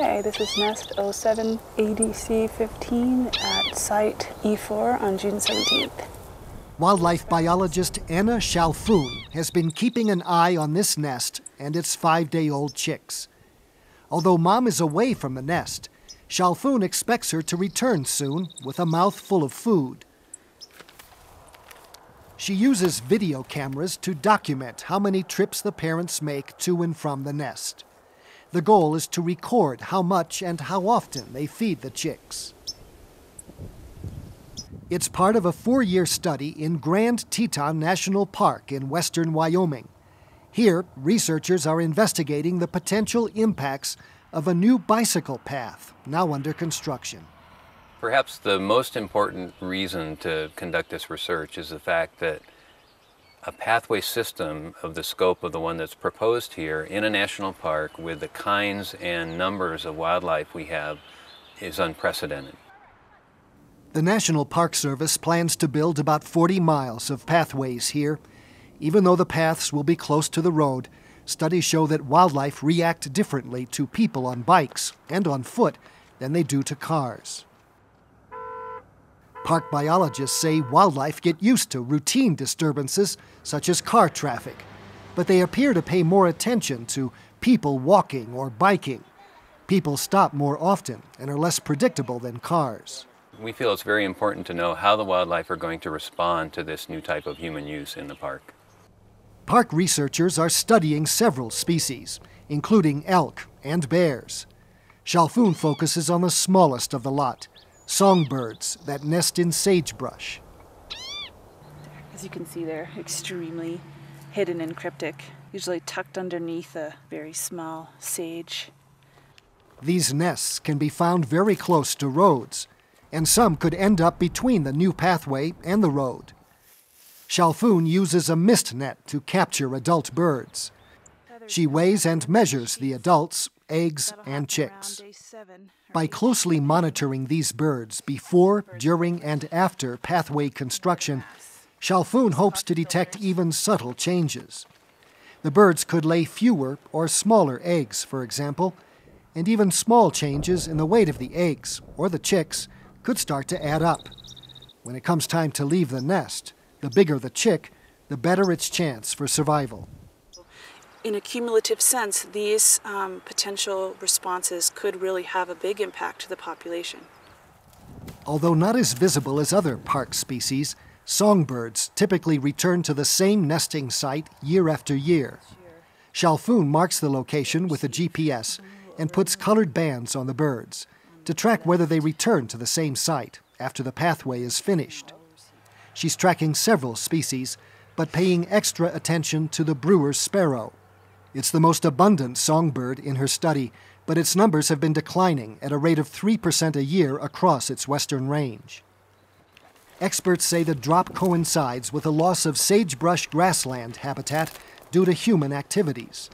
Okay, this is Nest 07 ADC 15 at Site E4 on June 17th. Wildlife biologist Anna Chalfoun has been keeping an eye on this nest and its five day old chicks. Although mom is away from the nest, Chalfoun expects her to return soon with a mouth full of food. She uses video cameras to document how many trips the parents make to and from the nest. The goal is to record how much and how often they feed the chicks. It's part of a four year study in Grand Teton National Park in western Wyoming. Here, researchers are investigating the potential impacts of a new bicycle path now under construction. Perhaps the most important reason to conduct this research is the fact that a pathway system of the scope of the one that's proposed here in a national park with the kinds and numbers of wildlife we have is unprecedented. The National Park Service plans to build about 40 miles of pathways here. Even though the paths will be close to the road, studies show that wildlife react differently to people on bikes and on foot than they do to cars. Park biologists say wildlife get used to routine disturbances such as car traffic, but they appear to pay more attention to people walking or biking. People stop more often and are less predictable than cars. We feel it's very important to know how the wildlife are going to respond to this new type of human use in the park. Park researchers are studying several species, including elk and bears. Chalfoun focuses on the smallest of the lot, songbirds that nest in sagebrush. As you can see, they're extremely hidden and cryptic, usually tucked underneath a very small sage. These nests can be found very close to roads, and some could end up between the new pathway and the road. Chalfoun uses a mist net to capture adult birds. She weighs and measures the adults, eggs, and chicks. By closely monitoring these birds before, during, and after pathway construction, Chalfoun hopes to detect even subtle changes. The birds could lay fewer or smaller eggs, for example, and even small changes in the weight of the eggs or the chicks could start to add up. When it comes time to leave the nest, the bigger the chick, the better its chance for survival. In a cumulative sense, these um, potential responses could really have a big impact to the population. Although not as visible as other park species, songbirds typically return to the same nesting site year after year. Chalfoun marks the location with a GPS and puts colored bands on the birds to track whether they return to the same site after the pathway is finished. She's tracking several species, but paying extra attention to the brewer's sparrow. It's the most abundant songbird in her study, but its numbers have been declining at a rate of 3% a year across its western range. Experts say the drop coincides with a loss of sagebrush grassland habitat due to human activities.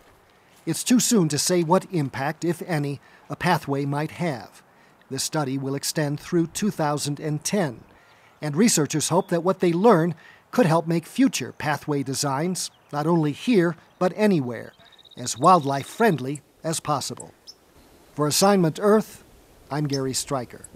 It's too soon to say what impact, if any, a pathway might have. This study will extend through 2010, and researchers hope that what they learn could help make future pathway designs, not only here, but anywhere, as wildlife friendly as possible. For Assignment Earth, I'm Gary Stryker.